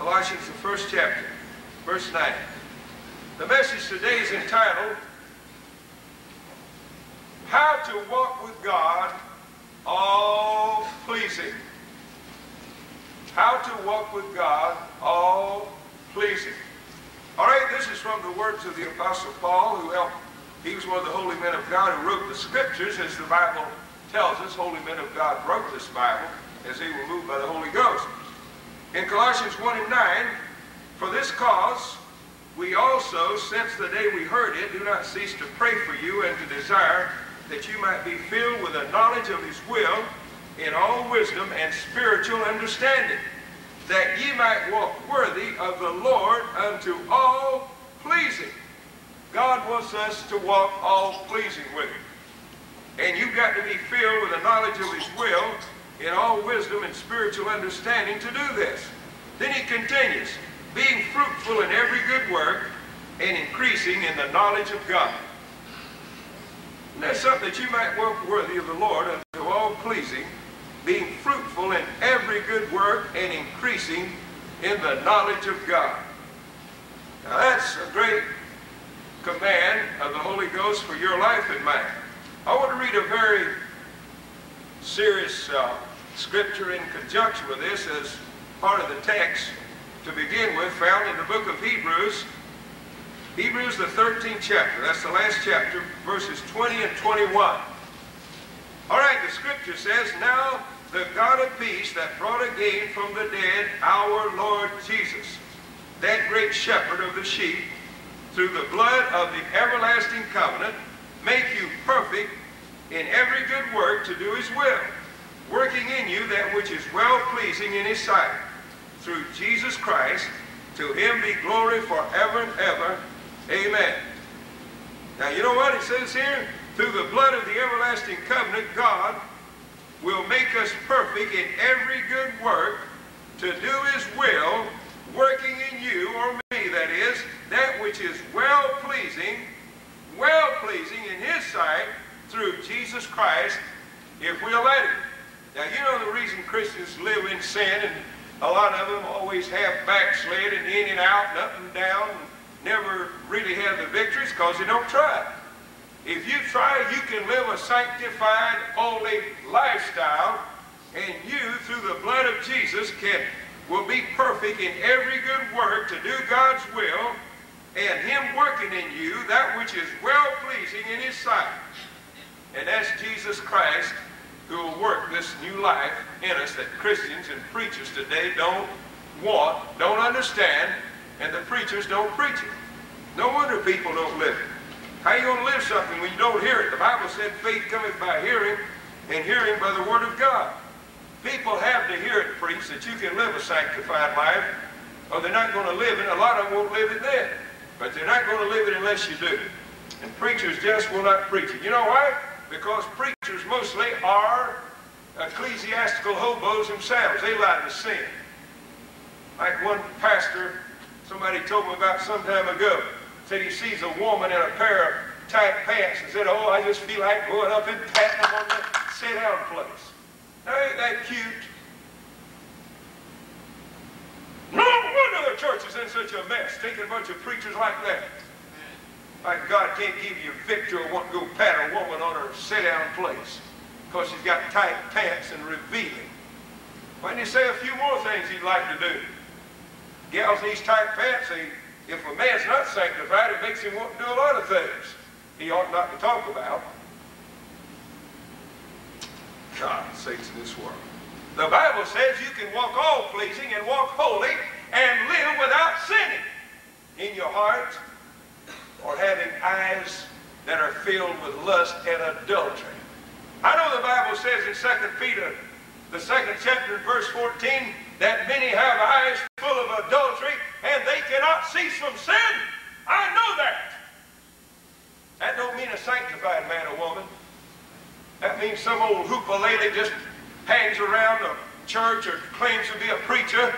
Colossians, the first chapter, verse 9. The message today is entitled, How to Walk with God All Pleasing. How to Walk with God All Pleasing. All right, this is from the words of the Apostle Paul, who helped, he was one of the holy men of God who wrote the scriptures, as the Bible tells us, holy men of God wrote this Bible as they were moved by the Holy Ghost. In Colossians 1 and 9, for this cause we also, since the day we heard it, do not cease to pray for you and to desire that you might be filled with a knowledge of his will in all wisdom and spiritual understanding, that ye might walk worthy of the Lord unto all pleasing. God wants us to walk all pleasing with him. And you've got to be filled with a knowledge of his will in all wisdom and spiritual understanding to do this. Then he continues, being fruitful in every good work and increasing in the knowledge of God. And that's something that you might work worthy of the Lord unto all pleasing, being fruitful in every good work and increasing in the knowledge of God. Now that's a great command of the Holy Ghost for your life and mine. I want to read a very serious uh, scripture in conjunction with this as part of the text to begin with, found in the book of Hebrews. Hebrews, the 13th chapter. That's the last chapter, verses 20 and 21. All right, the scripture says, Now the God of peace that brought again from the dead our Lord Jesus, that great shepherd of the sheep, through the blood of the everlasting covenant, make you perfect in every good work to do his will, working in you that which is well-pleasing in his sight. Through Jesus Christ, to him be glory forever and ever. Amen. Now you know what it says here? Through the blood of the everlasting covenant, God will make us perfect in every good work to do his will, working in you, or me that is, that which is well-pleasing well-pleasing in his sight through Jesus Christ if we'll let him. Now, you know the reason Christians live in sin, and a lot of them always have backslid and in and out and up and down and never really have the victories because they don't try. If you try, you can live a sanctified, holy lifestyle, and you, through the blood of Jesus, can will be perfect in every good work to do God's will, and him working in you that which is well-pleasing in his sight. And that's Jesus Christ who will work this new life in us that Christians and preachers today don't want, don't understand, and the preachers don't preach it. No wonder people don't live it. How you going to live something when you don't hear it? The Bible said faith cometh by hearing, and hearing by the word of God. People have to hear it preached that you can live a sanctified life, or they're not going to live it. A lot of them won't live it then. But they're not going to live it unless you do. And preachers just will not preach it. You know why? Because preachers mostly are ecclesiastical hobos themselves. They like to sin. Like one pastor, somebody told me about some time ago, said he sees a woman in a pair of tight pants and said, oh, I just feel like going up and patting them on the sit-down place. Now, ain't that cute? No wonder the church is in such a mess, taking a bunch of preachers like that. Like God can't give you victory or want to go pat a woman on her sit-down place because she's got tight pants and revealing. Why didn't he say a few more things he'd like to do? Gals in these tight pants, he, if a man's not sanctified, it makes him want to do a lot of things he ought not to talk about. God sakes in this world. The Bible says you can walk all pleasing and walk holy and live without sinning in your heart or having eyes that are filled with lust and adultery. I know the Bible says in 2 Peter, the second chapter, verse 14, that many have eyes full of adultery and they cannot cease from sin. I know that. That don't mean a sanctified man or woman. That means some old hoopa lady just hangs around a church or claims to be a preacher,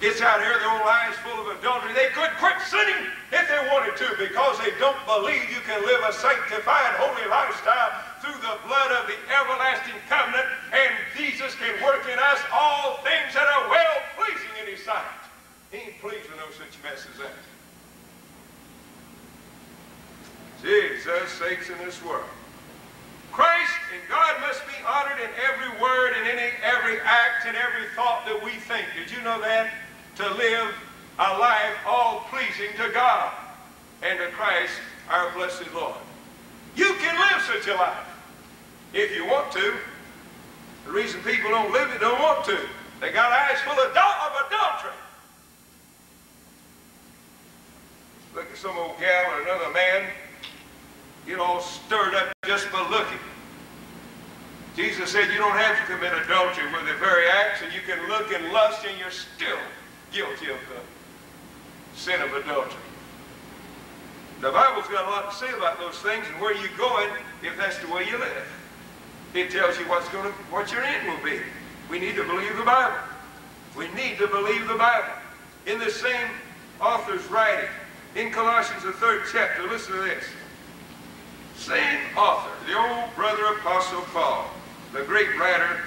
gets out here, their own eyes full of adultery. They could quit sinning if they wanted to because they don't believe you can live a sanctified, holy lifestyle through the blood of the everlasting covenant, and Jesus can work in us all things that are well-pleasing in His sight. He ain't pleased with no such mess as that. Jesus sakes in this world. Christ and God must be honored in every word and in every act and every thought that we think. Did you know that? To live a life all pleasing to God and to Christ our blessed Lord. You can live such a life if you want to. The reason people don't live it, don't want to. They got eyes full of, of adultery. Look at some old gal or another man get all stirred up just by looking. Jesus said you don't have to commit adultery with the very acts, and you can look and lust, and you're still guilty of the sin of adultery. The Bible's got a lot to say about those things and where you're going if that's the way you live. It tells you what's going to, what your end will be. We need to believe the Bible. We need to believe the Bible. In the same author's writing, in Colossians, the third chapter, listen to this. Same author, the old brother apostle Paul, the great writer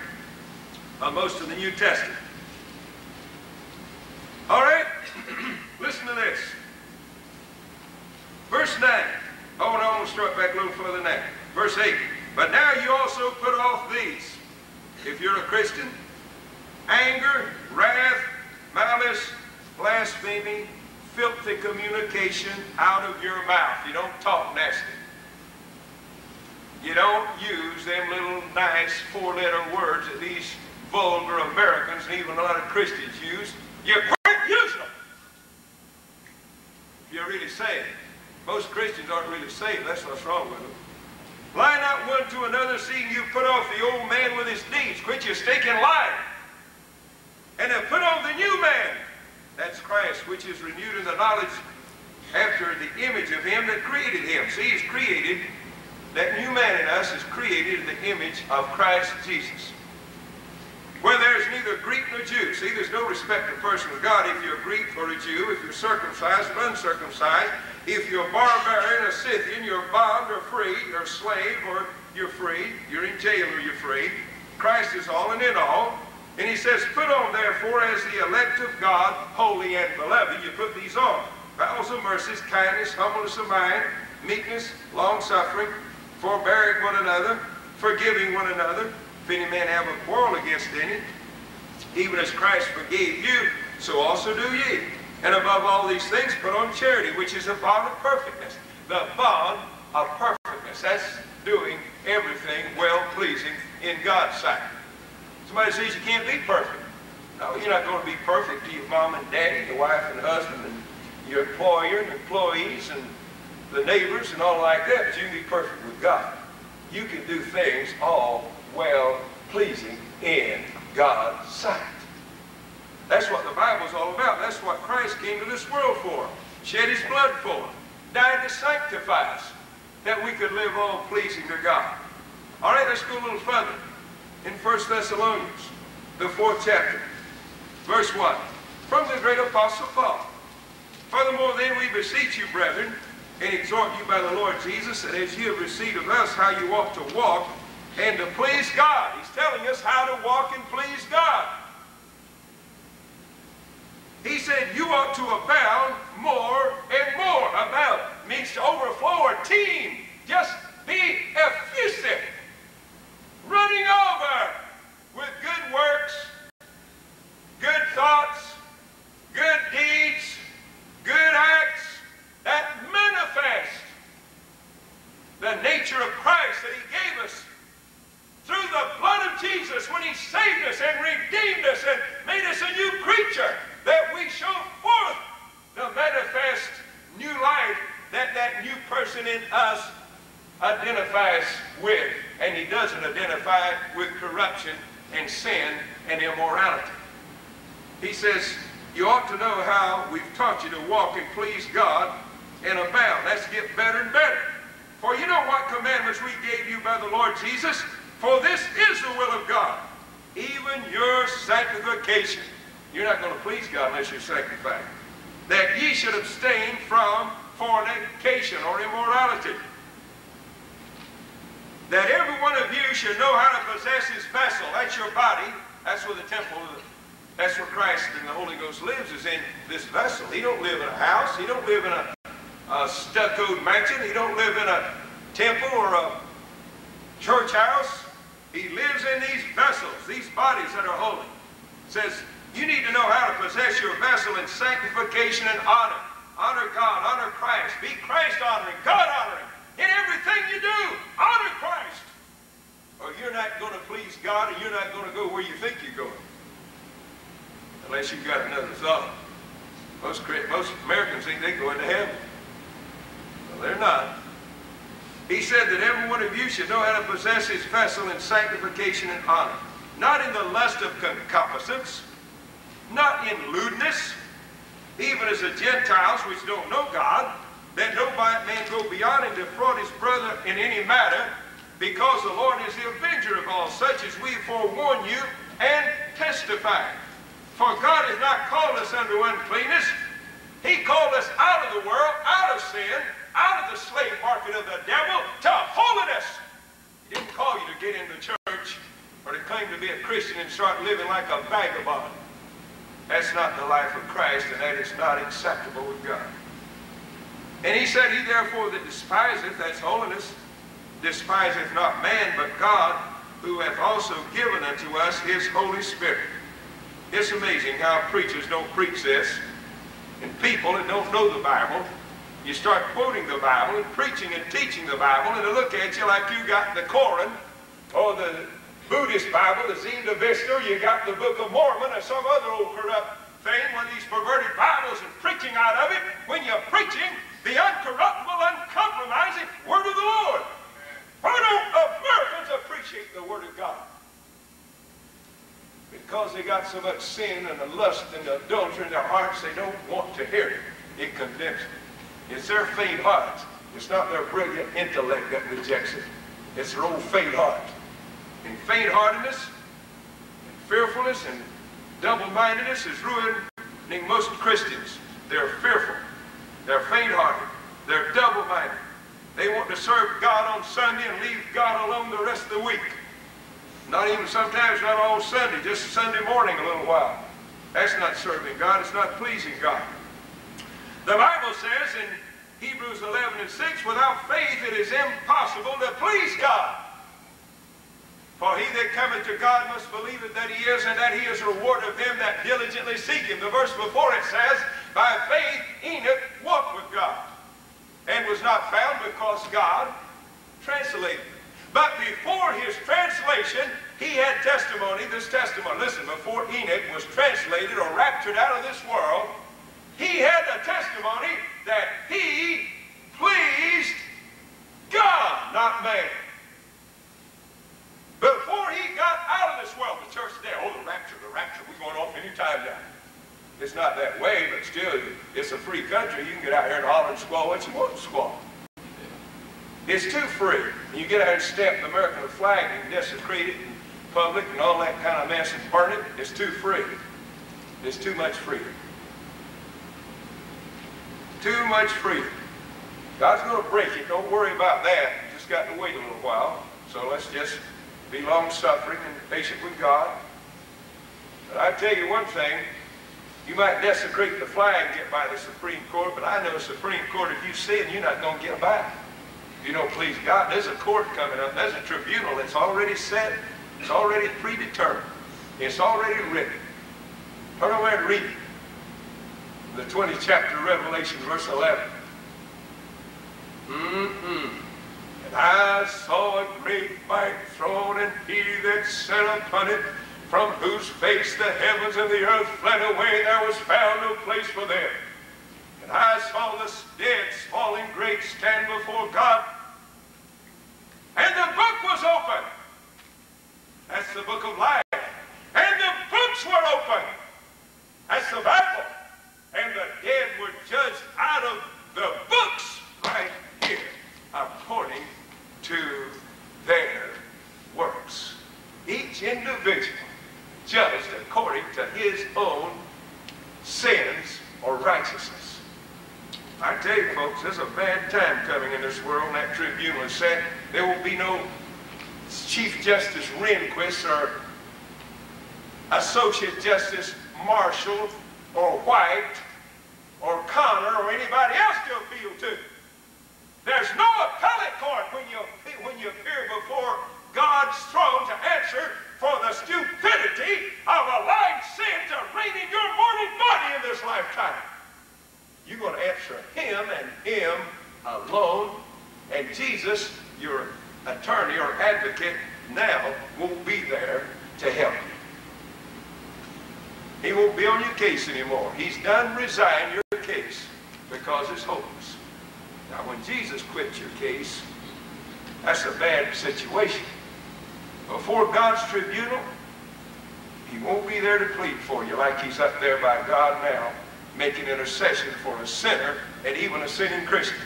of most of the New Testament. All right, listen to this. Verse 9. Oh, and I want to start back a little further that. Verse 8. But now you also put off these. If you're a Christian, anger, wrath, malice, blasphemy, filthy communication out of your mouth. You don't talk nasty. You don't use them little nice four-letter words that these vulgar Americans and even a lot of Christians use. You quit using them. If you're really saved. Most Christians aren't really saved. That's what's wrong with them. Lie not one to another, seeing you put off the old man with his deeds. Quit your stinking lying. And then put on the new man. That's Christ, which is renewed in the knowledge after the image of him that created him. See, he's created that new man in us is created in the image of Christ Jesus. Where there's neither Greek nor Jew. See, there's no respect of person with God if you're a Greek or a Jew, if you're circumcised or uncircumcised, if you're a barbarian or Scythian, you're bond or free, you're a slave or you're free, you're in jail or you're free. Christ is all and in all. And he says, put on therefore as the elect of God, holy and beloved. You put these on. Bowels of mercies, kindness, humbleness of mind, meekness, long-suffering, forbearing one another, forgiving one another. If any man have a quarrel against any, even as Christ forgave you, so also do ye. And above all these things, put on charity, which is a bond of perfectness. The bond of perfectness. That's doing everything well-pleasing in God's sight. Somebody says you can't be perfect. No, you're not going to be perfect to your mom and daddy, your wife and husband, and your employer and employees, and the neighbors and all like that, but you can be perfect with God. You can do things all well pleasing in God's sight. That's what the Bible's all about. That's what Christ came to this world for. Shed his blood for. Died to sanctify us. That we could live all pleasing to God. All right, let's go a little further. In 1 Thessalonians, the fourth chapter, verse 1. From the great apostle Paul. Furthermore, then we beseech you, brethren, and exhort you by the Lord Jesus that as you have received of us how you ought to walk and to please God. He's telling us how to walk and please God. He said you ought to abound more and more. Abound means to overflow or teem. Just be effusive. Running over with good works, good thoughts, good deeds, good acts, that the nature of Christ that he gave us through the blood of Jesus when he saved us and redeemed us and made us a new creature that we show forth the manifest new life that that new person in us identifies with. And he doesn't identify with corruption and sin and immorality. He says, you ought to know how we've taught you to walk and please God and abound. Let's get better and better. For you know what commandments we gave you by the Lord Jesus? For this is the will of God, even your sanctification. You're not going to please God unless you're sanctified. That ye should abstain from fornication or immorality. That every one of you should know how to possess his vessel. That's your body. That's where the temple That's where Christ and the Holy Ghost lives, is in this vessel. He don't live in a house. He don't live in a, a stuccoed mansion. He don't live in a temple or a church house. He lives in these vessels, these bodies that are holy. Says, you need to know how to possess your vessel in sanctification and honor. Honor God, honor Christ. Be Christ honoring, God honoring. In everything you do, honor Christ. Or you're not going to please God and you're not going to go where you think you're going. Unless you've got another thought. Most, most Americans think they're going to heaven. Well, they're not. He said that every one of you should know how to possess his vessel in sanctification and honor. Not in the lust of concupiscence, not in lewdness, even as the Gentiles which don't know God, that no man go beyond and defraud his brother in any matter, because the Lord is the avenger of all such as we forewarn you and testify. For God has not called us unto uncleanness. He called us out of the world, out of sin, out of the slave market of the devil, to holiness. He didn't call you to get into church or to claim to be a Christian and start living like a vagabond. That's not the life of Christ, and that is not acceptable with God. And he said, He therefore that despiseth, that's holiness, despiseth not man, but God, who hath also given unto us his Holy Spirit. It's amazing how preachers don't preach this, and people that don't know the Bible, you start quoting the Bible and preaching and teaching the Bible, and they look at you like you got the Koran or the Buddhist Bible, the Zend-Avesta, you got the Book of Mormon or some other old corrupt thing, one of these perverted Bibles and preaching out of it, when you're preaching the uncorruptible, uncompromising Word of the Lord. Why don't Americans appreciate the Word of God? Because they got so much sin and the lust and the adultery in their hearts, they don't want to hear it. It condemns it. It's their faint hearts. It's not their brilliant intellect that rejects it. It's their old faint heart and faint-heartedness, and fearfulness, and double-mindedness is ruining most Christians. They're fearful. They're faint-hearted. They're double-minded. They want to serve God on Sunday and leave God alone the rest of the week. Not even sometimes, not all Sunday, just Sunday morning a little while. That's not serving God. It's not pleasing God. The Bible says in Hebrews 11 and 6, without faith it is impossible to please God. For he that cometh to God must believe that he is, and that he is a reward of them that diligently seek him. The verse before it says, By faith Enoch walked with God, and was not found because God translated him. But before his translation, he had testimony, this testimony. Listen, before Enoch was translated or raptured out of this world, he had a testimony that he pleased God, not man. Before he got out of this world, the church today, oh, the rapture, the rapture, we're going off any time now. It's not that way, but still, it's a free country. You can get out here and holler and squall what you want to squall. It's too free. You get out and stamp the American flag and desecrate it in public and all that kind of mess and burn it. It's too free. It's too much freedom. Too much freedom. God's going to break it. Don't worry about that. You just got to wait a little while. So let's just be long-suffering and patient with God. But I tell you one thing, you might desecrate the flag get by the Supreme Court, but I know the Supreme Court, if you sin, you're not going to get by. You don't please God, there's a court coming up. There's a tribunal that's already set. It's already predetermined. It's already written. Turn over and read it. The 20th chapter of Revelation, verse 11. Mm-mm. And I saw a great white throne, and he that sat upon it, from whose face the heavens and the earth fled away, there was found no place for them. And I saw the dead, small and great, stand before God. And the book was open. That's the book of life. And the books were open. That's the Bible. And the dead were judged out of the books right here according to their works. Each individual judged according to his own sins or righteousness. I tell you, folks, there's a bad time coming in this world, that tribunal set. There will be no Chief Justice Rehnquist or Associate Justice Marshall or White or Connor or anybody else to appeal to. There's no appellate court when you, when you appear before God's throne to answer for the stupidity of allowing sin to reign in your mortal body in this lifetime. You're going to answer him and him alone. And Jesus, your attorney or advocate, now won't be there to help you. He won't be on your case anymore. He's done resigned your case because it's hopeless. Now, when Jesus quits your case, that's a bad situation. Before God's tribunal, he won't be there to plead for you like he's up there by God now, making intercession for a sinner and even a sinning Christian.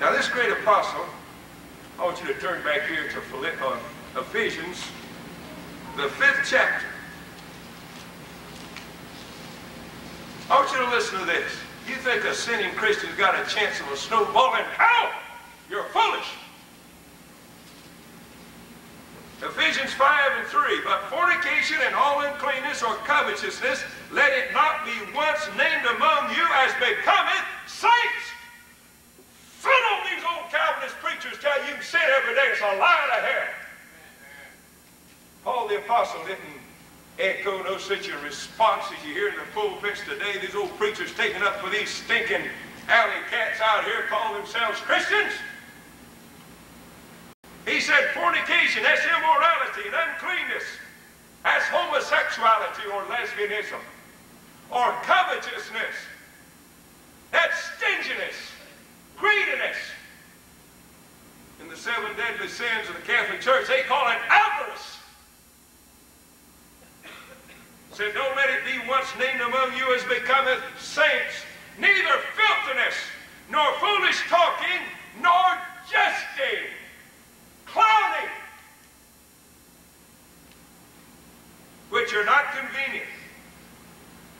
Now, this great apostle, I want you to turn back here to uh, Ephesians, the fifth chapter. I want you to listen to this. You think a sinning Christian's got a chance of a snowball in hell? You're foolish. Ephesians 5 and 3. But fornication and all uncleanness or covetousness, let it not be once named among you as becometh saints. Fit on these old Calvinist preachers tell you sin every day. It's a lie to hell. Paul the Apostle didn't echo no such a response as you hear in the pulpits today. These old preachers taking up for these stinking alley cats out here call themselves Christians. He said fornication, that's immorality and uncleanness. That's homosexuality or lesbianism. Or covetousness. That's stinginess, greediness. In the seven deadly sins of the Catholic Church, they call it avarice said, Don't let it be once named among you as becometh saints, neither filthiness, nor foolish talking, nor jesting, clowning, which are not convenient,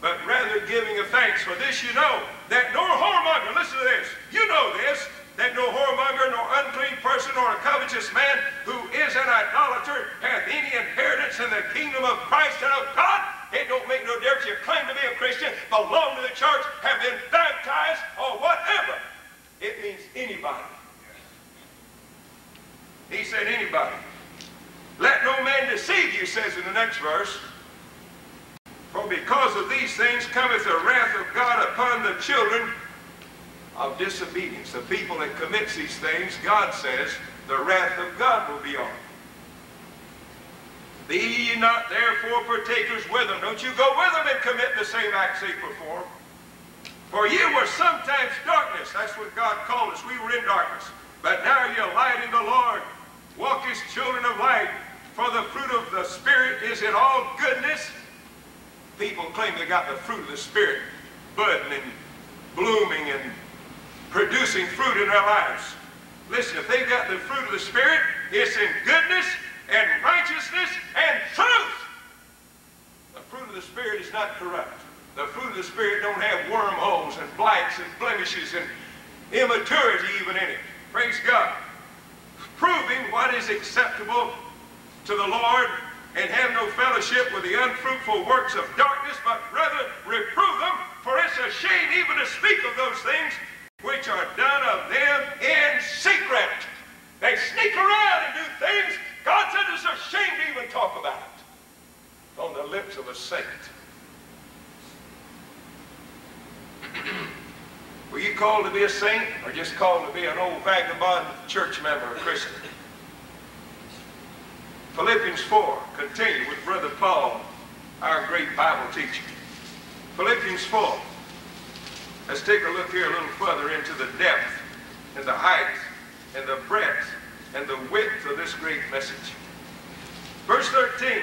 but rather giving of thanks. For this you know, that no whoremonger, listen to this, you know this, that no whoremonger, nor unclean person, nor a covetous man who Christian, belong to the church, have been baptized, or whatever. It means anybody. He said anybody. Let no man deceive you, says in the next verse. For because of these things cometh the wrath of God upon the children of disobedience. The people that commits these things, God says, the wrath of God will be on. Be ye not therefore partakers with them. Don't you go with them and commit the same acts they perform. For ye were sometimes darkness. That's what God called us. We were in darkness. But now you're light in the Lord. Walk as children of light. For the fruit of the Spirit is in all goodness. People claim they got the fruit of the Spirit budding and blooming and producing fruit in their lives. Listen, if they've got the fruit of the Spirit, it's in goodness, and righteousness and truth. The fruit of the Spirit is not corrupt. The fruit of the Spirit don't have wormholes and blights and blemishes and immaturity even in it. Praise God. Proving what is acceptable to the Lord and have no fellowship with the unfruitful works of darkness, but rather reprove them, for it's a shame even to speak of those things which are done of them in secret. They sneak around and do things God said it's a shame to even talk about it on the lips of a saint. Were you called to be a saint or just called to be an old vagabond church member Christian? Philippians 4, continue with Brother Paul, our great Bible teacher. Philippians 4. Let's take a look here a little further into the depth and the height and the breadth and the width of this great message. Verse 13.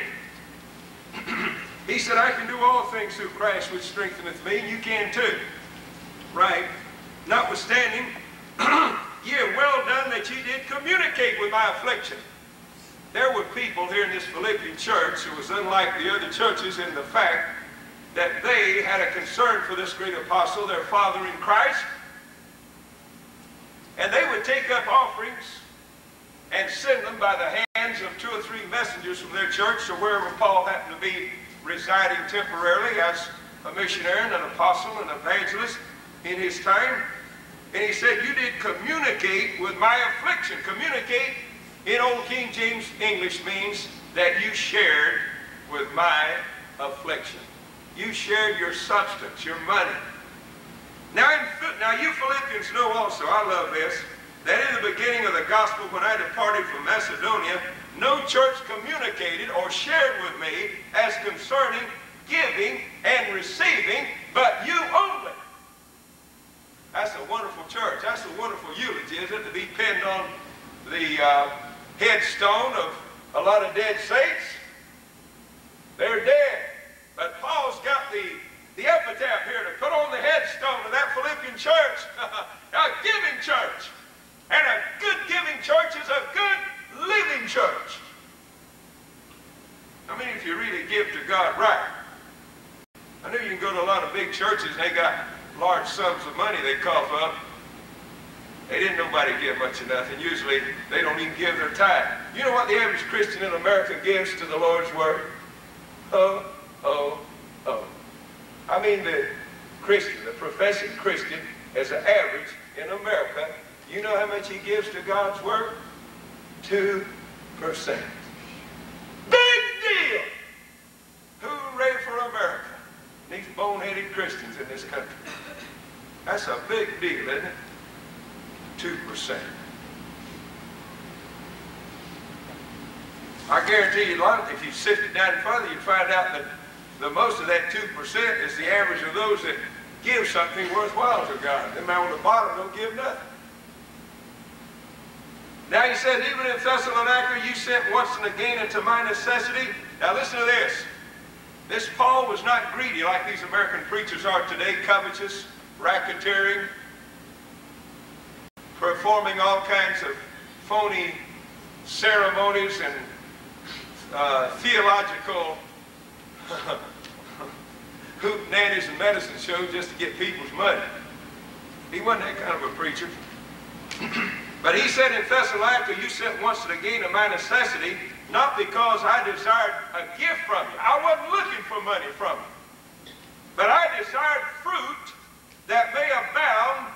he said, I can do all things through Christ which strengtheneth me, and you can too. Right? Notwithstanding, ye well done that ye did communicate with my affliction. There were people here in this Philippian church who was unlike the other churches in the fact that they had a concern for this great apostle, their father in Christ, and they would take up offerings and send them by the hands of two or three messengers from their church to wherever Paul happened to be residing temporarily as a missionary and an apostle and evangelist in his time. And he said, You did communicate with my affliction. Communicate in Old King James English means that you shared with my affliction. You shared your substance, your money. Now, in, now you Philippians know also, I love this, that in the beginning of the gospel, when I departed from Macedonia, no church communicated or shared with me as concerning giving and receiving, but you only. That's a wonderful church. That's a wonderful eulogy, isn't it? To be pinned on the uh, headstone of a lot of dead saints. They're dead. But Paul's got the, the epitaph here to put on the headstone of that Philippian church. a giving church. And a good giving church is a good living church. I mean, if you really give to God right. I know you can go to a lot of big churches they got large sums of money they cough up. They didn't nobody give much of nothing. Usually they don't even give their tithe. You know what the average Christian in America gives to the Lord's work? Oh, oh, oh. I mean the Christian, the professing Christian, as an average in America you know how much he gives to God's work? 2%. Big deal! Hooray for America. These boneheaded Christians in this country. That's a big deal, isn't it? 2%. I guarantee you, a lot, if you sift it down further, you'd find out that the most of that 2% is the average of those that give something worthwhile to God. Them on the bottom don't give nothing. Now he said, even in Thessalonica you sent once and again into my necessity. Now listen to this. This Paul was not greedy like these American preachers are today, covetous, racketeering, performing all kinds of phony ceremonies and uh, theological hoop nannies and medicine shows just to get people's money. He wasn't that kind of a preacher. But he said in Thessalonica, you sent once and again to my necessity, not because I desired a gift from you. I wasn't looking for money from you. But I desired fruit that may abound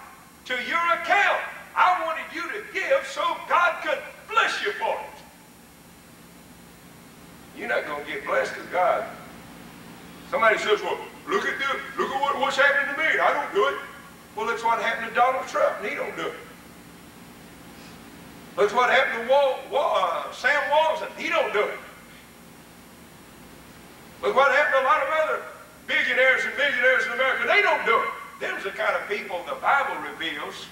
to your account. I wanted you to give so God could bless you for it. You're not going to get blessed of God. Somebody says, well, look at this. Look at what, what's happening to me. I don't do it. Well, that's what happened to Donald Trump, and he don't do it. Look what happened to Wal, Wal, uh, Sam Walton. He don't do it. Look what happened to a lot of other billionaires and millionaires in America. They don't do it. Them's the kind of people the Bible reveals.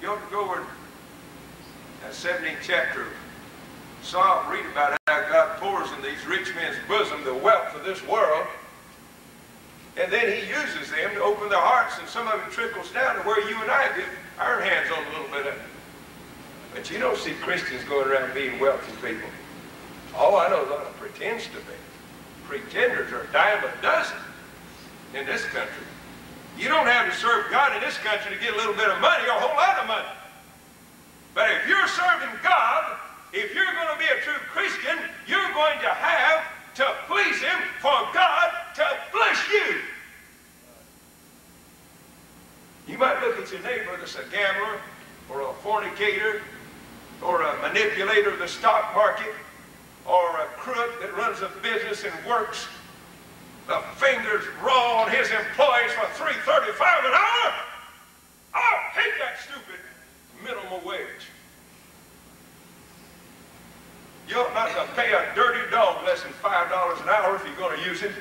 You ought to go over that 17th chapter Psalm, read about how God pours in these rich men's bosom the wealth of this world. And then he uses them to open their hearts, and some of it trickles down to where you and I get our hands on a little bit of it. But you don't see Christians going around being wealthy people. All I know is what it pretends to be. Pretenders are a dime a dozen in this country. You don't have to serve God in this country to get a little bit of money or a whole lot of money. But if you're serving God, if you're going to be a true Christian, you're going to have to please Him for God to bless you. You might look at your neighbor that's a gambler or a fornicator or a manipulator of the stock market or a crook that runs a business and works the fingers raw on his employees for three thirty-five an hour. I hate that stupid minimum wage. You ought not to pay a dirty dog less than five dollars an hour if you're going to use it.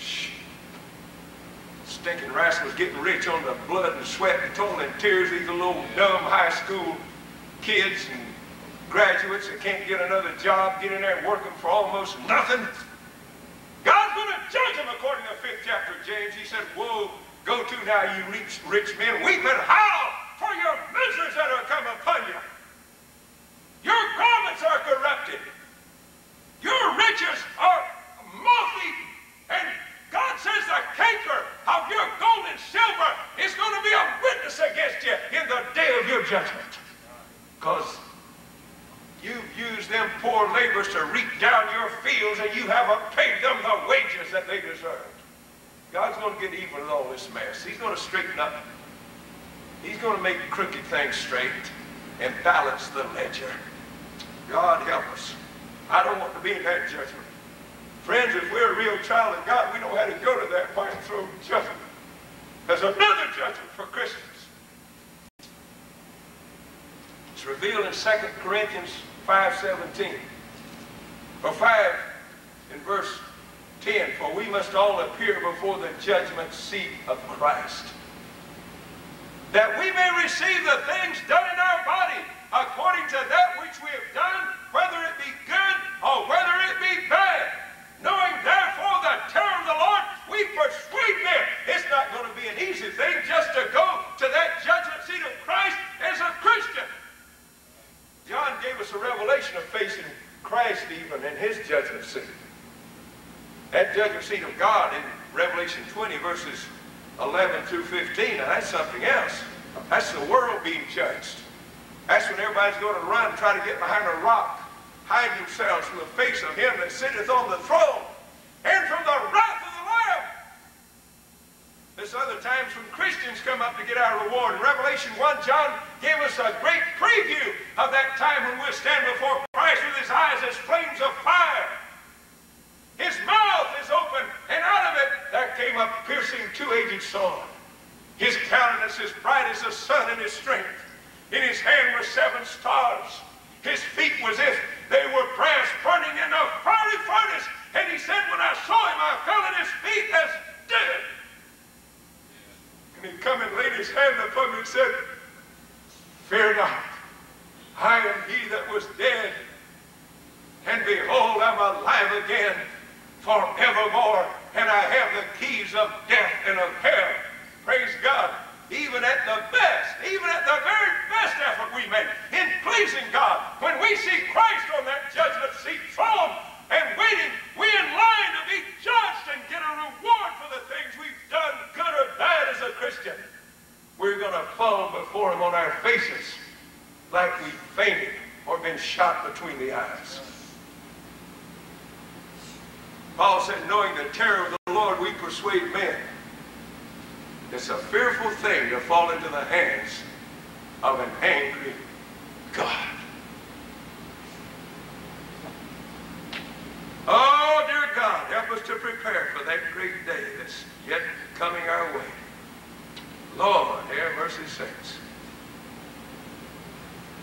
Shh. Stinking rascals getting rich on the blood and sweat and toiling tears. Of these little dumb high school kids and graduates that can't get another job, get in there working for almost nothing. God's going to judge them according to the fifth chapter of James. He said, Woe, go to now, you rich, rich men, weep and howl for your miseries that are come upon you. Your garments are corrupted. Your riches are moth-eaten. And God says the canker of your gold and silver is going to be a witness against you in the day of your judgment. Because you've used them poor laborers to reap down your fields and you haven't paid them the wages that they deserve. God's going to get even with all this mess. He's going to straighten up. He's going to make crooked things straight and balance the ledger. God help us. I don't want to be in that judgment. Friends, if we're a real child of God, we know how to go to that white throne judgment. There's another judgment for Christians. It's revealed in 2 Corinthians 5.17. Or 5 in verse 10. For we must all appear before the judgment seat of Christ. That we may receive the things done in our body according to that which we have done, whether it be good or whether it be bad. Knowing therefore the terror of the Lord, we persuade men. It's not going to be an easy thing just to go to that judgment seat of Christ as a Christian. John gave us a revelation of facing Christ even in his judgment seat. That judgment seat of God in Revelation 20 verses 11 through 15. Now that's something else. That's the world being judged. That's when everybody's going to run, and try to get behind a rock hide themselves from the face of him that sitteth on the throne and from the wrath of the Lamb. There's other times when Christians come up to get our reward. In Revelation 1, John gave us a great preview of that time when we'll stand before Christ with his eyes as flames of fire. His mouth is open, and out of it there came a piercing two-edged sword. His countenance is bright as the sun in his strength. In his hand were seven stars. His feet was if they were brass burning in a fiery furnace. And he said, when I saw him, I fell at his feet as dead. And he come and laid his hand upon me and said, Fear not. I am he that was dead. And behold, I'm alive again forevermore. And I have the keys of death and of hell. Praise God even at the best, even at the very best effort we make in pleasing God, when we see Christ on that judgment seat throne and waiting, we in line to be judged and get a reward for the things we've done, good or bad as a Christian. We're going to fall before him on our faces like we've fainted or been shot between the eyes. Paul said, knowing the terror of the Lord, we persuade men. It's a fearful thing to fall into the hands of an angry God. Oh, dear God, help us to prepare for that great day that's yet coming our way.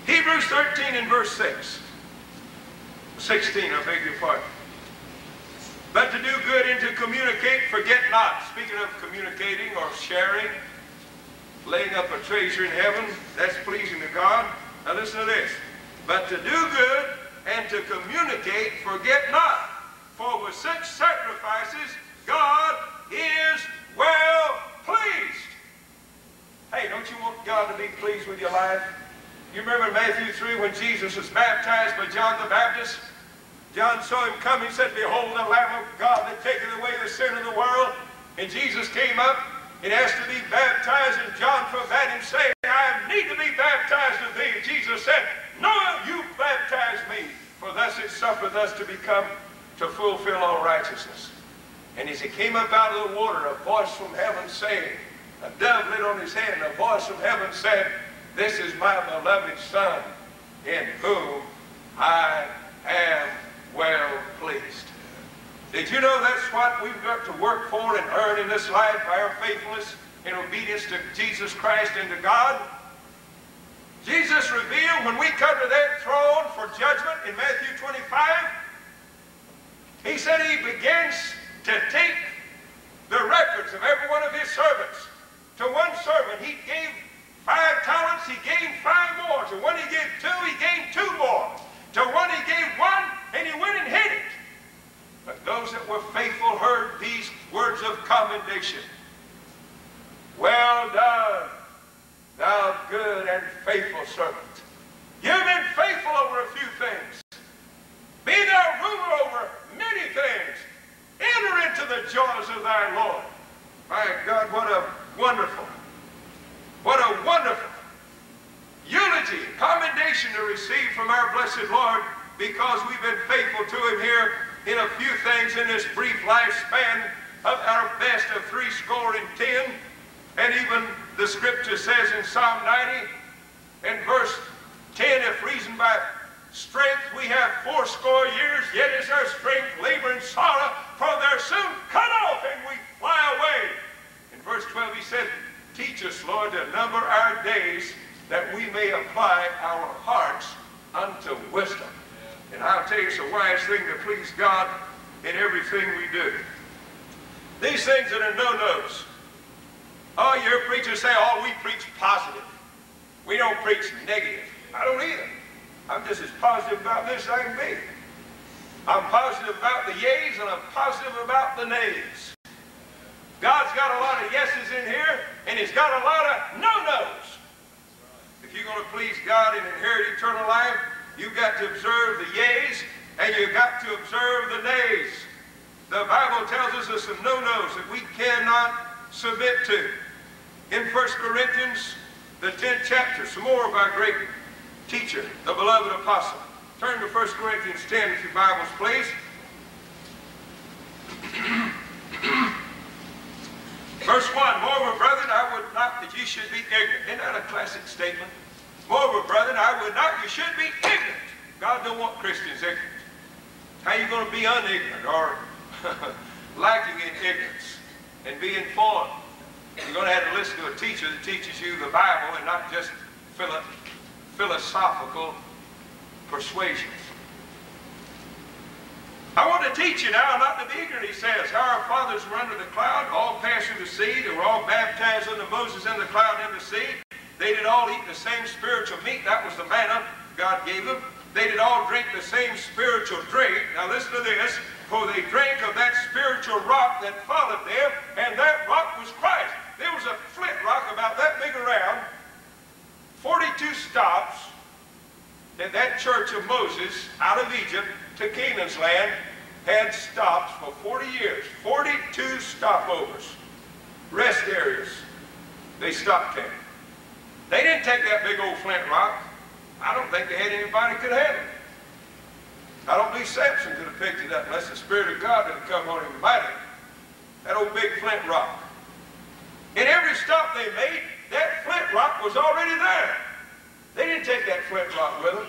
Hebrews 13 and verse 6. 16, I beg your pardon. But to do good and to communicate, forget not. Speaking of communicating or sharing, laying up a treasure in heaven, that's pleasing to God. Now listen to this. But to do good and to communicate, forget not. For with such sacrifices, God is well. Hey, don't you want God to be pleased with your life? You remember Matthew 3 when Jesus was baptized by John the Baptist? John saw him come. He said, Behold the Lamb of God that taketh away the sin of the world. And Jesus came up and asked to be baptized. And John forbade him, saying, I need to be baptized of thee. And Jesus said, No, you baptize me. For thus it suffereth us to become, to fulfill all righteousness. And as he came up out of the water, a voice from heaven saying, a dove lit on his hand, and a voice from heaven said, This is my beloved Son, in whom I am well pleased. Did you know that's what we've got to work for and earn in this life by our faithfulness and obedience to Jesus Christ and to God? Jesus revealed when we come to that throne for judgment in Matthew 25, he said he begins to take the records of every one of his servants. To one servant, he gave five talents, he gained five more. To one, he gave two, he gained two more. To one, he gave one, and he went and hid it. But those that were faithful heard these words of commendation. Well done, thou good and faithful servant. You've been faithful over a few things. Be thou ruler over many things. Enter into the joys of thy Lord. My God, what a wonderful, what a wonderful eulogy, commendation to receive from our blessed Lord because we've been faithful to him here in a few things in this brief lifespan of our best of three score and ten. And even the scripture says in Psalm 90 and verse 10, if reason by strength we have fourscore years, yet is our strength labor and sorrow, for they're soon cut off and we fly away. In verse 12 he said, Teach us, Lord, to number our days that we may apply our hearts unto wisdom. And I'll tell you it's a wise thing to please God in everything we do. These things that are no-nos. Oh, your preachers say, oh, we preach positive. We don't preach negative. I don't either. I'm just as positive about this as I can be. I'm positive about the yays and I'm positive about the nays. God's got a lot of yeses in here and he's got a lot of no-nos. If you're going to please God and inherit eternal life, you've got to observe the yays and you've got to observe the nays. The Bible tells us there's some no-nos that we cannot submit to. In 1 Corinthians, the 10th chapter, some more of our great teacher, the beloved apostle. Turn to 1 Corinthians 10 if your Bibles, please. Verse 1, Moreover, brethren, I would not that ye should be ignorant. Isn't that a classic statement? Moreover, brethren, I would not you should be ignorant. God don't want Christians ignorant. How are you going to be unignorant or lacking in ignorance and be informed? You're going to have to listen to a teacher that teaches you the Bible and not just philo philosophical persuasions. I want to teach you now not to be ignorant, he says. How our fathers were under the cloud, all passed through the sea. They were all baptized under Moses in the cloud and the sea. They did all eat the same spiritual meat. That was the manna God gave them. They did all drink the same spiritual drink. Now listen to this. For they drank of that spiritual rock that followed them, and that rock was Christ. There was a flint rock about that big around, 42 stops that that church of Moses out of Egypt to Canaan's land had stops for 40 years. 42 stopovers. Rest areas. They stopped there. They didn't take that big old flint rock. I don't think they had anybody could handle it. I don't believe Samson could have picked it up unless the Spirit of God had come on him mightily. That old big flint rock. In every stop they made, that flint rock was already there. They didn't take that flint rock with them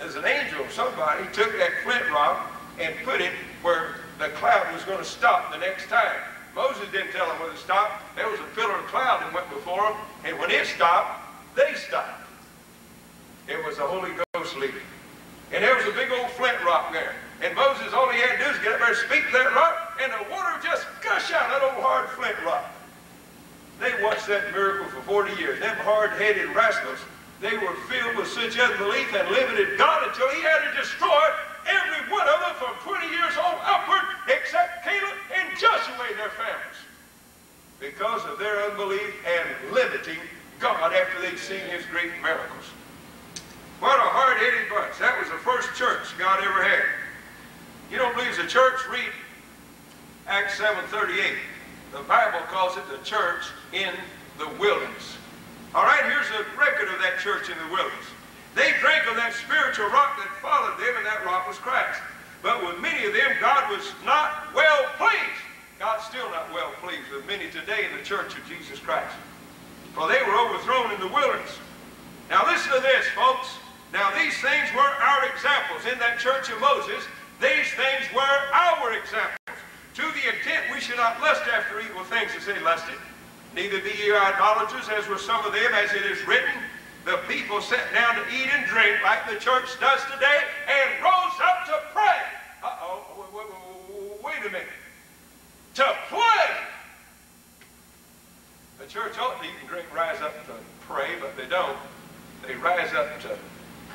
as an angel, somebody took that flint rock and put it where the cloud was going to stop the next time. Moses didn't tell them where to stop. There was a pillar of cloud that went before them, and when it stopped, they stopped. It was the Holy Ghost leading. And there was a big old flint rock there. And Moses, all he had to do is get up there speak to that rock, and the water just gush out of that old hard flint rock. They watched that miracle for 40 years. Them hard-headed rascals they were filled with such unbelief and limited God until he had to destroy every one of them from 20 years old upward except Caleb and Joshua and their families because of their unbelief and limiting God after they'd seen his great miracles. What a hard-headed bunch. That was the first church God ever had. You don't believe a church? Read Acts 7.38. The Bible calls it the church in the wilderness. All right, here's a record of that church in the wilderness. They drank of that spiritual rock that followed them, and that rock was Christ. But with many of them, God was not well pleased. God's still not well pleased with many today in the church of Jesus Christ. For they were overthrown in the wilderness. Now listen to this, folks. Now these things were our examples in that church of Moses. These things were our examples. To the intent we should not lust after evil things as they lusted Neither be ye idolaters, as were some of them, as it is written, the people sat down to eat and drink like the church does today and rose up to pray. Uh-oh, wait, a minute. To play. The church ought to eat and drink, rise up to pray, but they don't. They rise up to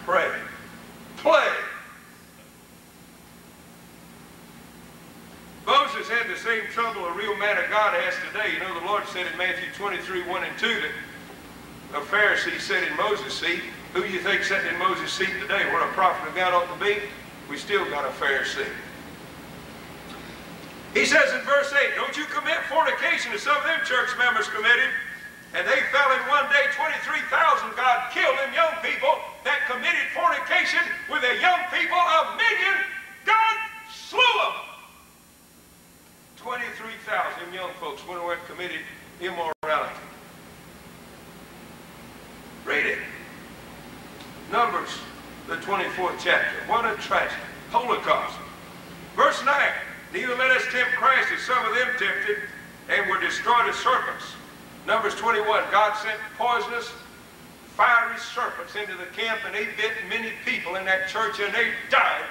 pray. Play. Moses had the same trouble a real man of God has today. You know, the Lord said in Matthew 23, 1 and 2 that a Pharisee sat in Moses' seat. Who do you think sat in Moses' seat today? Where a prophet of God ought to be? We still got a Pharisee. He says in verse 8, Don't you commit fornication as some of them church members committed. And they fell in one day, 23,000. God killed them young people that committed fornication with the young people. A million God slew them young folks went away and committed immorality. Read it. Numbers, the 24th chapter. What a tragedy. Holocaust. Verse 9. Neither let us tempt Christ as some of them tempted and were destroyed as serpents. Numbers 21. God sent poisonous, fiery serpents into the camp and they bit many people in that church and they died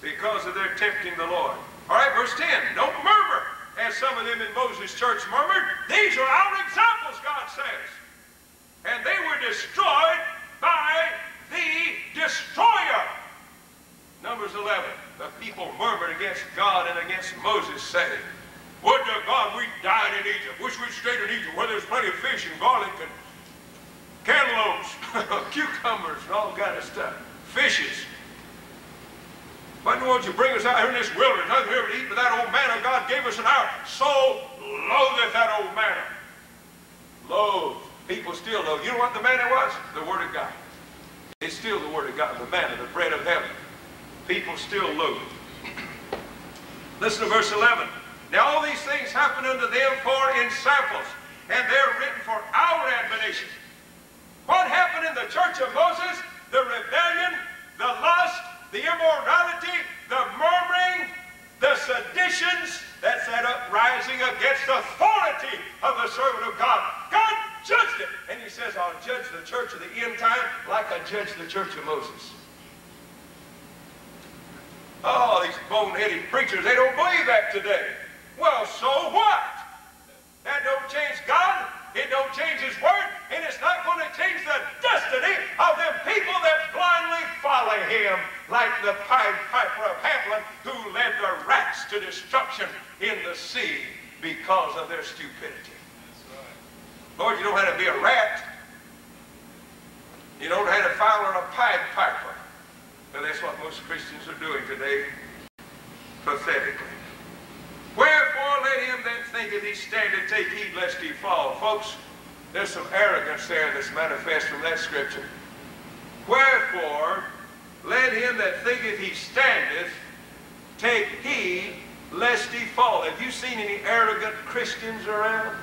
because of their tempting the Lord. All right, verse 10. Don't murmur as some of them in Moses' church murmured. These are our examples, God says. And they were destroyed by the destroyer. Numbers 11. The people murmured against God and against Moses, saying, Would to God we died in Egypt. Wish we'd stayed in Egypt where there's plenty of fish and garlic and cantaloupes, cucumbers, and all kind of stuff. Fishes. Why don't you bring us out here in this wilderness? Nothing here to eat but that old manna God gave us an hour. So loatheth that old manna. Loathe. People still loathe. You know what the manna was? The Word of God. It's still the Word of God, the manna, the bread of heaven. People still loathe. Listen to verse 11. Now all these things happen unto them for in samples, and they're written for our admonition. What happened in the church of Moses? The rebellion, the lust, the immorality, that uprising against the authority of the servant of God. God judged it. And he says, I'll judge the church of the end time like I judged the church of Moses. Oh, these boneheaded preachers, they don't believe that today. Well, so what? That don't change God. It don't change His Word. And it's not going to change the destiny of them people that blindly follow Him like the Pied Piper of Hamelin who led the rats to destruction in the sea because of their stupidity. Lord, you don't have to be a rat. You don't have to follow a Pied Piper. But that's what most Christians are doing today, pathetically. Wherefore let him that thinketh he standeth take heed lest he fall. Folks, there's some arrogance there that's manifest from that scripture. Wherefore let him that thinketh he standeth take heed lest he fall. Have you seen any arrogant Christians around?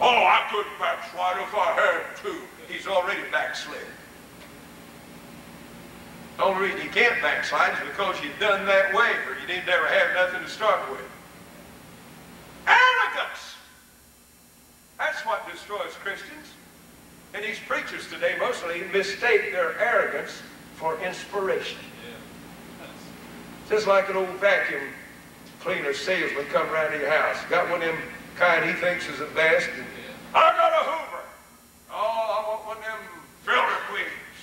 Oh, I couldn't backslide if I had to. He's already backslid. The only reason you can't backslide is because you've done that way or you didn't ever have nothing to start with. Arrogance! That's what destroys Christians. And these preachers today mostly mistake their arrogance for inspiration. Just like an old vacuum cleaner salesman come around to your house. Got one of them kind he thinks is the best. I got a Hoover. Oh, I want one of them filter queens.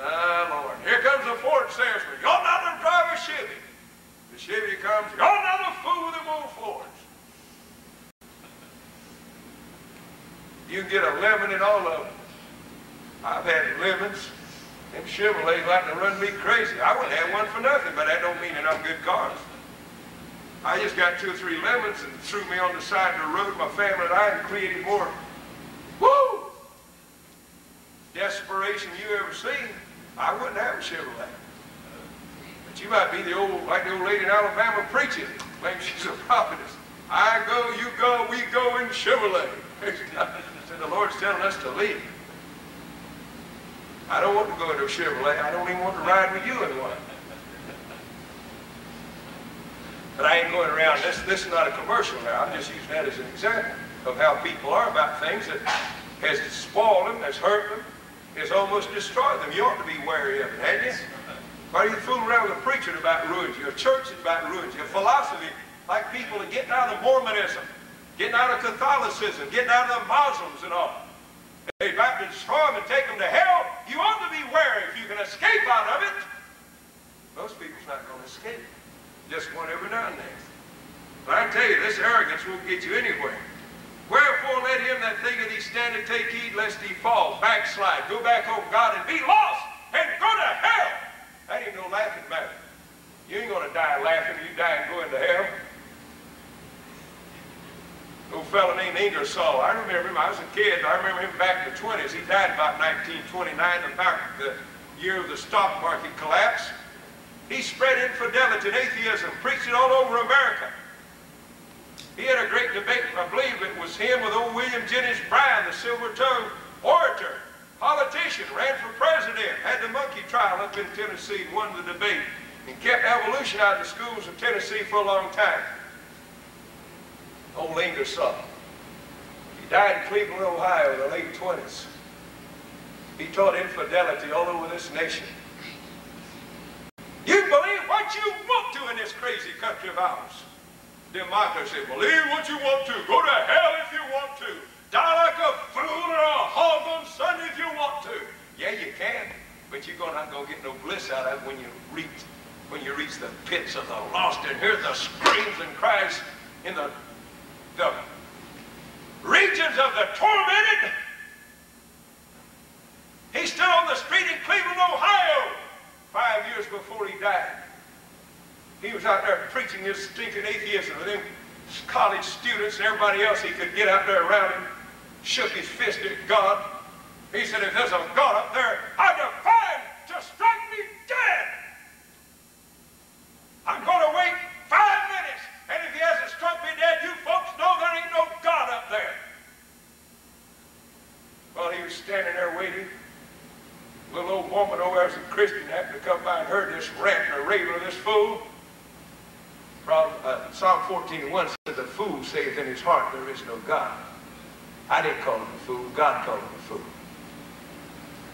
Ah, Lord. Here comes a Ford salesman. Y'all not drive a Chevy. The Chevy comes. Y'all not to fool with them old Fords. You can get a lemon in all of them. I've had lemons. Them Chevrolets like to run me crazy. I wouldn't have one for nothing, but that don't mean they're not good cars. I just got two or three lemons and threw me on the side of the road, my family and I, and created more, woo, desperation you ever seen. I wouldn't have a Chevrolet. But you might be the old, like the old lady in Alabama preaching, claims she's a prophetess. I go, you go, we go in Chevrolet. The Lord's telling us to leave. I don't want to go into a Chevrolet. I don't even want to ride with you in one. But I ain't going around. This, this is not a commercial now. I'm just using that as an example of how people are about things that has spoiled them, has hurt them, has almost destroyed them. You ought to be wary of it, hadn't you? Why do you fool around with a preacher about ruins? Your church is about ruins. Your philosophy, like people are getting out of Mormonism, getting out of Catholicism, getting out of the Muslims and all. They're about to destroy them and take them to hell. You ought to be wary if you can escape out of it. Most people's not going to escape. Just one every now and then. But I tell you, this arrogance won't get you anywhere. Wherefore let him that thinketh he standeth take heed lest he fall, backslide, go back on God and be lost and go to hell. That ain't no laughing matter. You ain't going to die laughing. You die and go into hell. Old fellow named Ingersoll. I remember him. I was a kid. I remember him back in the 20s. He died about 1929, about the year of the stock market collapse. He spread infidelity and atheism, preached it all over America. He had a great debate. I believe it was him with old William Jennings Bryan, the silver-tongued orator, politician, ran for president, had the monkey trial up in Tennessee won the debate, and kept evolution out of the schools of Tennessee for a long time. Old Ingersoll. He died in Cleveland, Ohio in the late 20s. He taught infidelity all over this nation. You believe what you want to in this crazy country of ours. Democracy, believe what you want to. Go to hell if you want to. Die like a fool or a hog on Sunday if you want to. Yeah, you can, but you're not going to go get no bliss out of it when you reach when you reach the pits of the lost and hear the screams and cries in the, the regions of the tormented. He stood on the street in Cleveland, Ohio, five years before he died. He was out there preaching his stinking atheism to them college students and everybody else he could get out there around him, shook his fist at God. He said, if there's a God up there, I defy him to strike me dead. I'm going to wait five minutes, and if he hasn't struck me dead, you folks know there ain't no God up there. While he was standing there waiting, little old woman over there a Christian happened to come by and heard this rant and a raving of this fool. Uh, Psalm 14 1 said, The fool saith in his heart, There is no God. I didn't call him a fool. God called him a fool.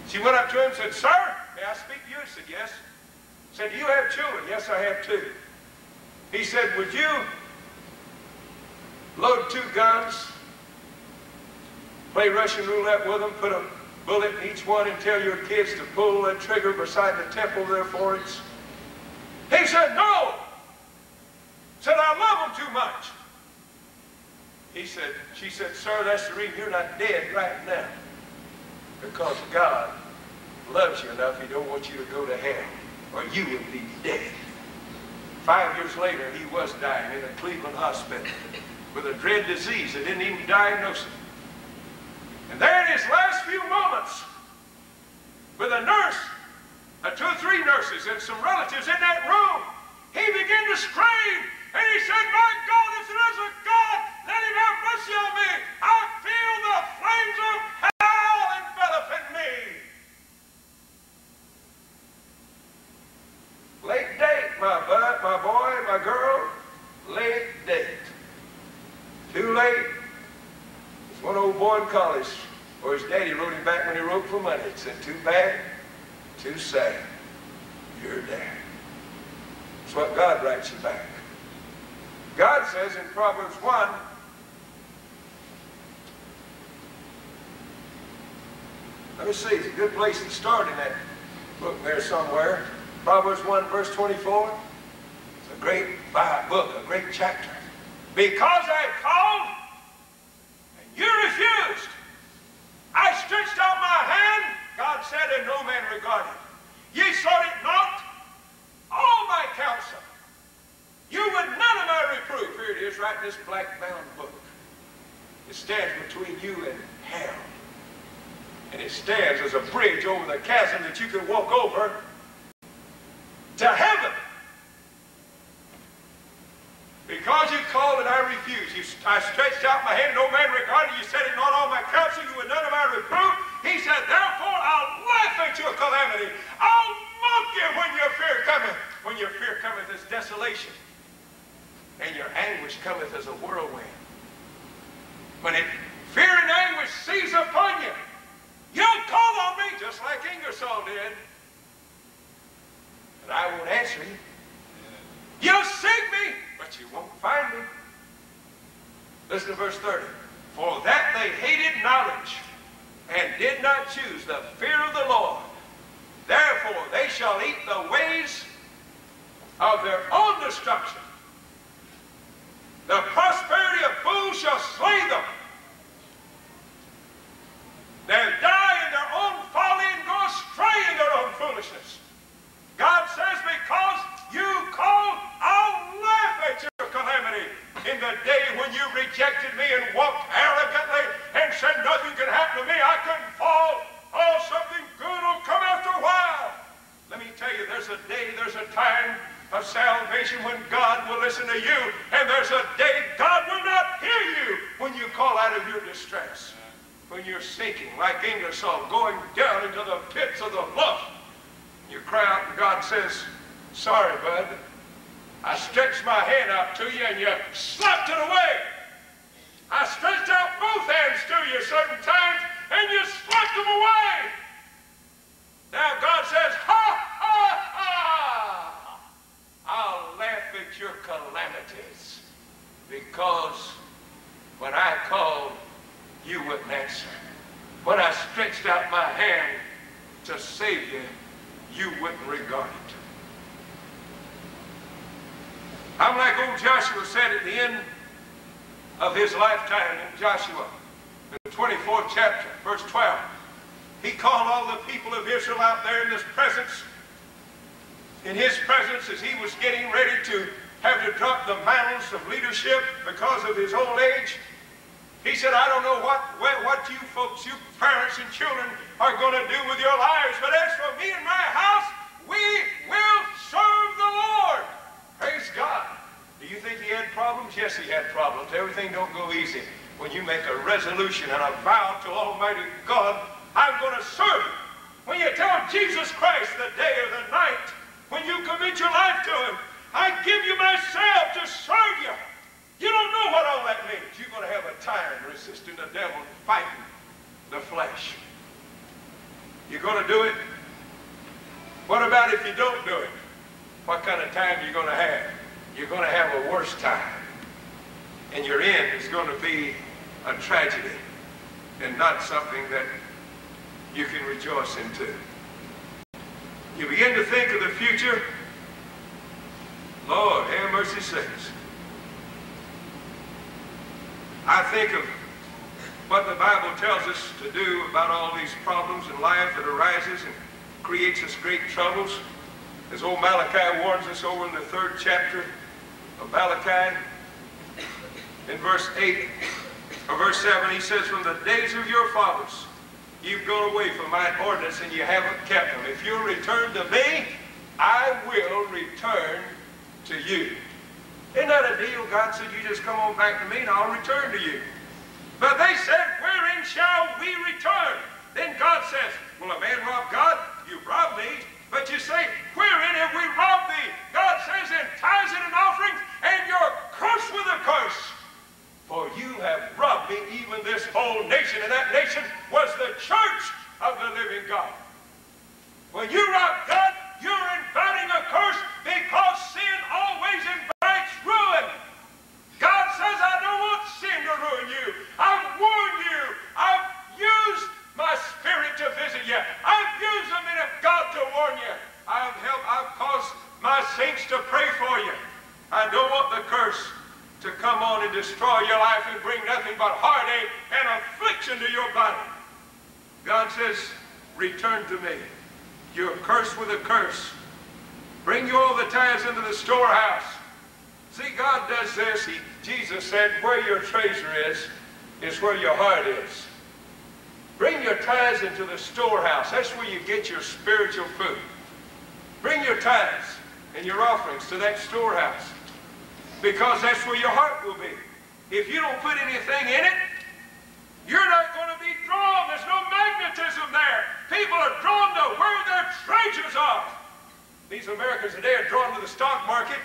She went up to him and said, Sir, may I speak to you? He said, Yes. Said, Do you have children? Yes, I have two. He said, Would you load two guns, play Russian roulette with them, put a bullet in each one and tell your kids to pull that trigger beside the temple there for it? He said, no. Said, I love them too much. He said, she said, sir, that's the reason you're not dead right now. Because God loves you enough, he don't want you to go to hell, or you would be dead. Five years later, he was dying in a Cleveland hospital with a dread disease that didn't even diagnose him. And there in his last few moments, with a nurse, a two or three nurses, and some relatives in that room, he began to scream. And he said, My God, if there is a God, let him have mercy on me. I feel the flames of hell enveloping me. Late date, my bud, my boy, my girl. Late date. Too late It's one old boy in college, or his daddy wrote him back when he wrote for money. It said, too bad, too sad, you're dead. That's what God writes you back. God says in Proverbs 1, let me see, it's a good place to start in that book there somewhere. Proverbs 1, verse 24. It's a great book, a great chapter. Because I called, and you refused. I stretched out my hand, God said, and no man regarded. Ye sought it not, all my counsel. You would none of my reproof. Here it is, right in this black-bound book. It stands between you and hell. And it stands as a bridge over the chasm that you can walk over to heaven. Because you called and I refused. You, I stretched out my hand, and no man regarded. You said it not all my counsel, you were none of my reproof. He said, therefore I'll laugh at your calamity. I'll mock you when your fear cometh. When your fear cometh as desolation, and your anguish cometh as a whirlwind. When it, fear and anguish seize upon you, you'll call on me just like Ingersoll did. But I won't answer you. You'll seek me, but you won't find me. Listen to verse 30. For that they hated knowledge and did not choose the fear of the Lord. Therefore they shall eat the ways of their own destruction. The prosperity of fools shall slay them. They'll die in their own folly and go astray in their own foolishness. God says, because you called, I'll laugh at your calamity. In the day when you rejected me and walked arrogantly and said nothing can happen to me, I can fall. Oh, something good will come after a while. Let me tell you, there's a day, there's a time of salvation when God will listen to you, and there's a day God will not hear you when you call out of your distress. When you're sinking like Ingersoll, going down into the pits of the love you cry out and God says, sorry, bud. I stretched my hand out to you and you slapped it away. I stretched out both hands to you certain times and you slapped them away. Now God says, ha, ha, ha. I'll laugh at your calamities because when I called, you wouldn't answer. When I stretched out my hand to save you, you wouldn't regard it. I'm like old Joshua said at the end of his lifetime in Joshua, the 24th chapter, verse 12. He called all the people of Israel out there in his presence. In his presence as he was getting ready to have to drop the mantles of leadership because of his old age. He said, I don't know what, what you folks, you parents and children are going to do with your lives, but as for me and my house, we will serve the Lord. Praise God. Do you think he had problems? Yes, he had problems. Everything don't go easy. When you make a resolution and a vow to Almighty God, I'm going to serve him. When you tell Jesus Christ the day or the night, when you commit your life to him, I give you myself to serve you. You don't know what all that means. You're going to have a time resisting the devil, fighting the flesh. You're going to do it? What about if you don't do it? What kind of time are you going to have? You're going to have a worse time. And your end is going to be a tragedy and not something that you can rejoice into. You begin to think of the future. Lord, have mercy sakes. I think of what the Bible tells us to do about all these problems in life that arises and creates us great troubles. As old Malachi warns us over in the third chapter of Malachi, in verse 8 or verse 7, he says, From the days of your fathers, you've gone away from my ordinance and you haven't kept them. If you'll return to me, I will return to you. Isn't that a deal? God said, you just come on back to me and I'll return to you. But they said, wherein shall we return? Then God says, will a man rob God? You rob me. But you say, wherein have we robbed thee? God says, in tithes and in offerings, and you're cursed with a curse. For you have robbed me, even this whole nation. And that nation was the church of the living God. When you rob God, you're inviting a curse because sin always invites. God says, I don't want sin to ruin you. I've warned you. I've used my spirit to visit you. I've used the men of God to warn you. I've helped, I've caused my saints to pray for you. I don't want the curse to come on and destroy your life and bring nothing but heartache and affliction to your body. God says, return to me. You're cursed with a curse. Bring you all the tithes into the storehouse. See, God does this. He, Jesus said, where your treasure is, is where your heart is. Bring your tithes into the storehouse. That's where you get your spiritual food. Bring your tithes and your offerings to that storehouse because that's where your heart will be. If you don't put anything in it, you're not going to be drawn. There's no magnetism there. People are drawn to where their treasures are. These Americans today are drawn to the stock market,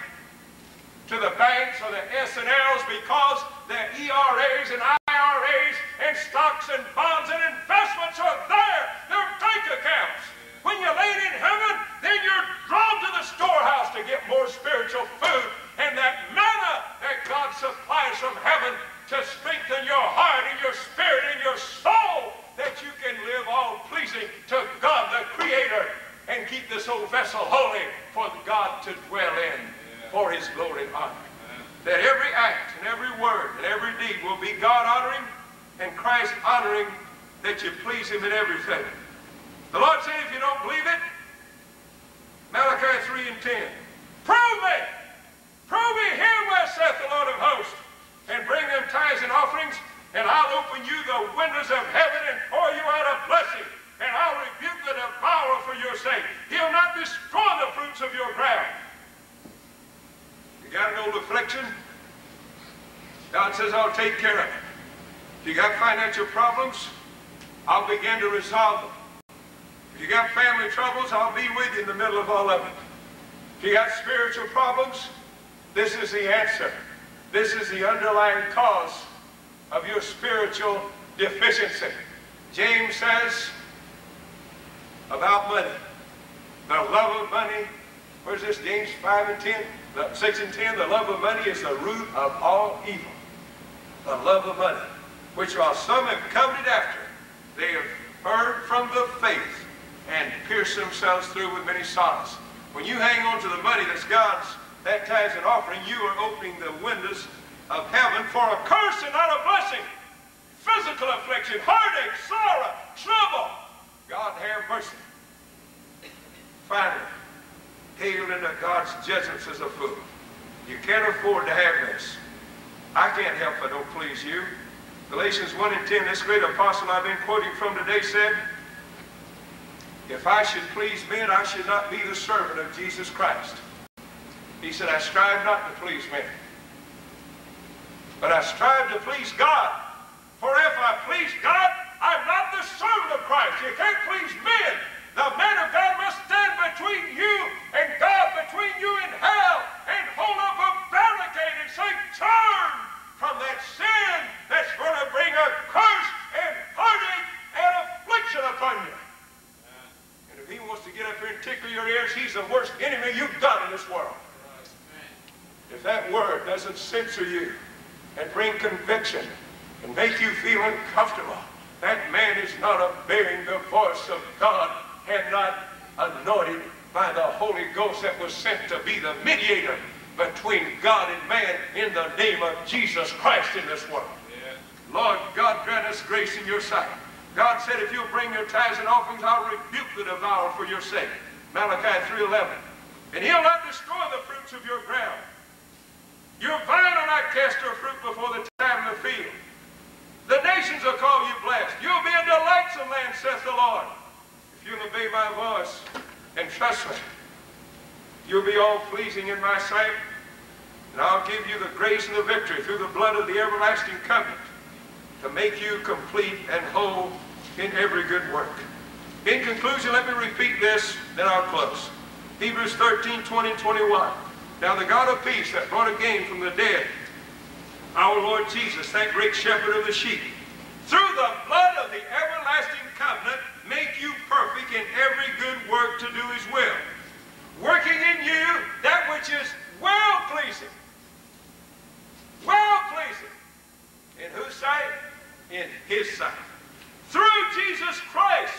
to the banks or the S&Ls because their ERAs and IRAs and stocks and bonds and investments are there. They're bank accounts. When you're laid in heaven, then you're drawn to the storehouse to get more spiritual food and that manna that God supplies from heaven to strengthen your heart and your spirit and your soul that you can live all pleasing to God the Creator and keep this old vessel holy for God to dwell in for his glory and honor. That every act and every word and every deed will be God honoring and Christ honoring that you please him in everything. The Lord said, if you don't believe it, Malachi 3 and 10, prove me Prove me herewith, saith the Lord of hosts, and bring them tithes and offerings, and I'll open you the windows of heaven and pour you out a blessing, and I'll rebuke the devourer for your sake. He'll not destroy the fruits of your ground. You got an old affliction? God says, I'll take care of it. If you got financial problems? I'll begin to resolve them. If you got family troubles, I'll be with you in the middle of all of it. If you got spiritual problems, this is the answer. This is the underlying cause of your spiritual deficiency. James says about money, the love of money, where's this, James 5 and 10? The 6 and 10, the love of money is the root of all evil. The love of money, which while some have coveted after, they have heard from the faith and pierced themselves through with many sorrows. When you hang on to the money that's God's, that and offering, you are opening the windows of heaven for a curse and not a blessing. Physical affliction, heartache, sorrow, trouble. God have mercy. Finally, hailed into God's judgments as a fool. You can't afford to have this. I can't help but don't please you. Galatians 1 and 10, this great apostle I've been quoting from today said, If I should please men, I should not be the servant of Jesus Christ. He said, I strive not to please men, but I strive to please God. For if I please God, I'm not the servant of Christ. You can't please men. The man of God must stand between you and God, between you and hell, and hold up a barricade and say, turn from that sin that's going to bring a curse and heartache and affliction upon you. And if he wants to get up here and tickle your ears, he's the worst enemy you've got in this world. If that word doesn't censor you and bring conviction and make you feel uncomfortable, that man is not obeying the voice of God and not anointed by the Holy Ghost that was sent to be the mediator between God and man in the name of Jesus Christ in this world. Yeah. Lord God, grant us grace in your sight. God said, if you'll bring your tithes and offerings, I'll rebuke the devourer for your sake. Malachi 3.11. And he'll not destroy the fruits of your ground. Your vine will not cast her fruit before the time of the field. The nations will call you blessed. You'll be a delightsome land, saith the Lord you'll obey my voice and trust me, you'll be all pleasing in my sight, and I'll give you the grace and the victory through the blood of the everlasting covenant to make you complete and whole in every good work. In conclusion, let me repeat this, then I'll close. Hebrews 13, 20, and 21. Now the God of peace that brought again from the dead our Lord Jesus, that great shepherd of the sheep, through the blood of the everlasting covenant, make you perfect in every good work to do his will, working in you that which is well-pleasing. Well-pleasing. In whose sight? In his sight. Through Jesus Christ,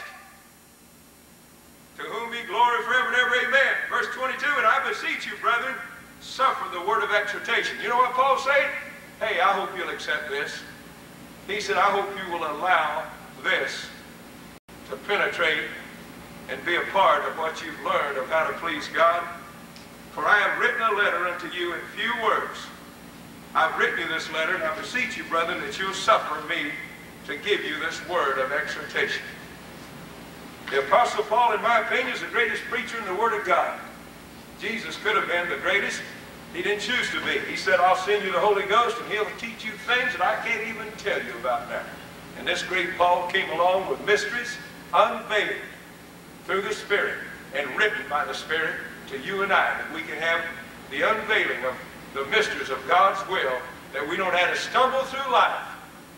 to whom be glory forever and ever, amen. Verse 22, and I beseech you, brethren, suffer the word of exhortation. You know what Paul said? Hey, I hope you'll accept this. He said, I hope you will allow this to penetrate and be a part of what you've learned of how to please God. For I have written a letter unto you in few words. I've written you this letter, and I beseech you, brethren, that you'll suffer me to give you this word of exhortation. The Apostle Paul, in my opinion, is the greatest preacher in the Word of God. Jesus could have been the greatest. He didn't choose to be. He said, I'll send you the Holy Ghost, and he'll teach you things that I can't even tell you about now. And this great Paul came along with mysteries unveiled through the Spirit and written by the Spirit to you and I, that we can have the unveiling of the mysteries of God's will, that we don't have to stumble through life.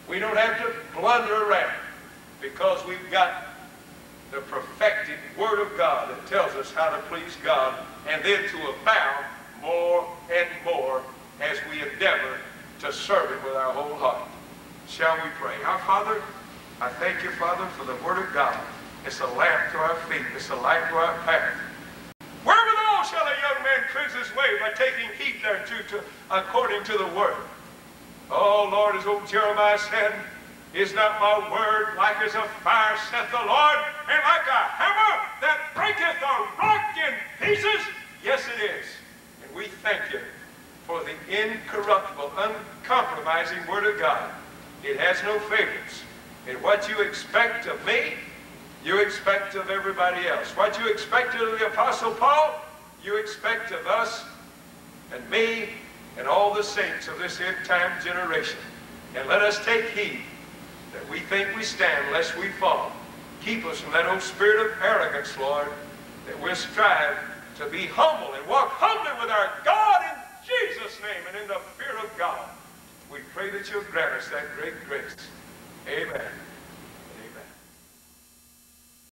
We don't have to blunder around because we've got the perfected Word of God that tells us how to please God and then to abound more and more as we endeavor to serve Him with our whole heart. Shall we pray? Our Father, I thank you, Father, for the Word of God. It's a lamp to our feet. It's a light to our path. Wherewithal shall a young man cleanse his way by taking heed thereto to, according to the Word. Oh, Lord, as old Jeremiah said, is not my word like as a fire, saith the Lord, and like a hammer that breaketh a rock in pieces? Yes, it is. And we thank you for the incorruptible, uncompromising Word of God. It has no favorites. And what you expect of me, you expect of everybody else. What you expected of the Apostle Paul, you expect of us and me and all the saints of this end time generation. And let us take heed that we think we stand lest we fall. Keep us from that old spirit of arrogance, Lord, that we'll strive to be humble and walk humbly with our God in Jesus' name and in the fear of God. We pray that you'll grant us that great grace. Amen.